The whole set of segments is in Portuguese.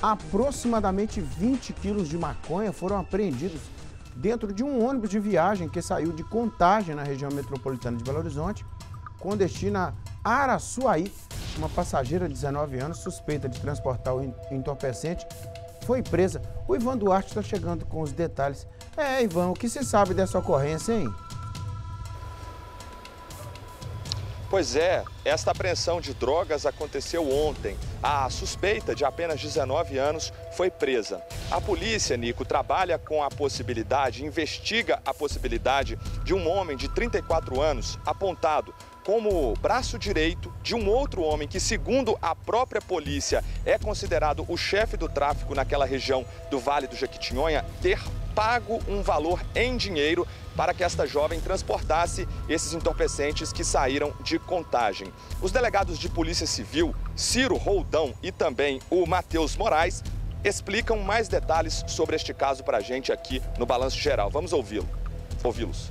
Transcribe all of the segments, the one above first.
Aproximadamente 20 quilos de maconha foram apreendidos dentro de um ônibus de viagem que saiu de Contagem, na região metropolitana de Belo Horizonte, com destino a Araçuaí. Uma passageira de 19 anos, suspeita de transportar o entorpecente, foi presa. O Ivan Duarte está chegando com os detalhes. É, Ivan, o que se sabe dessa ocorrência, hein? Pois é, esta apreensão de drogas aconteceu ontem. A suspeita, de apenas 19 anos, foi presa. A polícia, Nico, trabalha com a possibilidade, investiga a possibilidade de um homem de 34 anos apontado como braço direito de um outro homem que, segundo a própria polícia, é considerado o chefe do tráfico naquela região do Vale do Jequitinhonha, ter pago um valor em dinheiro para que esta jovem transportasse esses entorpecentes que saíram de contagem. Os delegados de Polícia Civil, Ciro Roldão e também o Matheus Moraes, explicam mais detalhes sobre este caso para a gente aqui no Balanço Geral. Vamos ouvi-lo. Ouvi-los.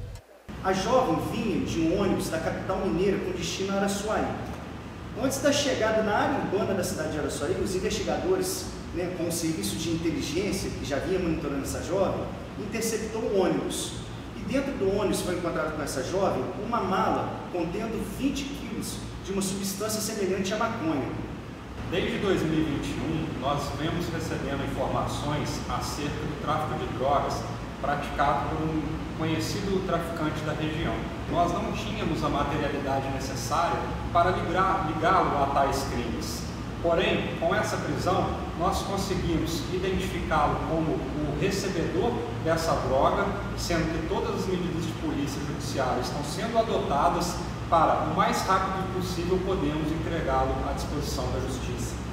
A jovem vinha de um ônibus da capital mineira com destino a Araçuaí. Antes da chegada na área urbana da cidade de Araçuaí, os investigadores né, com o serviço de inteligência, que já vinha monitorando essa jovem, interceptou o ônibus. E dentro do ônibus foi encontrado com essa jovem uma mala contendo 20 quilos de uma substância semelhante à maconha. Desde 2021, nós vemos recebendo informações acerca do tráfico de drogas praticado por um conhecido traficante da região. Nós não tínhamos a materialidade necessária para ligá-lo a tais crimes. Porém, com essa prisão, nós conseguimos identificá-lo como o recebedor dessa droga, sendo que todas as medidas de polícia judiciária estão sendo adotadas para, o mais rápido possível, podermos entregá-lo à disposição da Justiça.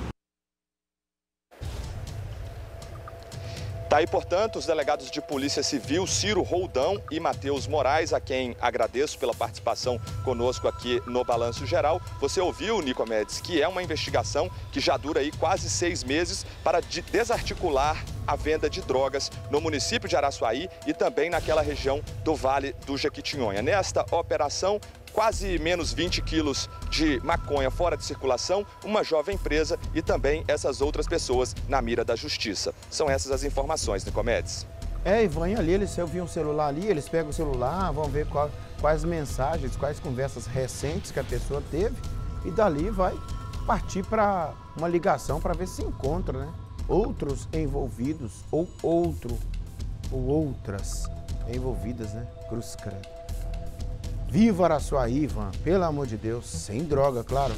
Tá aí, portanto, os delegados de Polícia Civil, Ciro Roldão e Matheus Moraes, a quem agradeço pela participação conosco aqui no Balanço Geral. Você ouviu, Nicomedes, que é uma investigação que já dura aí quase seis meses para desarticular a venda de drogas no município de Araçuaí e também naquela região do Vale do Jequitinhonha. Nesta operação, quase menos 20 quilos de maconha fora de circulação, uma jovem presa e também essas outras pessoas na mira da justiça. São essas as informações, Nicomedes. É, Ivan, ali eles ouviam um celular ali, eles pegam o celular, vão ver qual, quais mensagens, quais conversas recentes que a pessoa teve e dali vai partir para uma ligação para ver se encontra, né? Outros envolvidos ou outro ou outras envolvidas, né? Cruz credo. Viva Araçuaí, Ivan, pelo amor de Deus, sem droga, claro.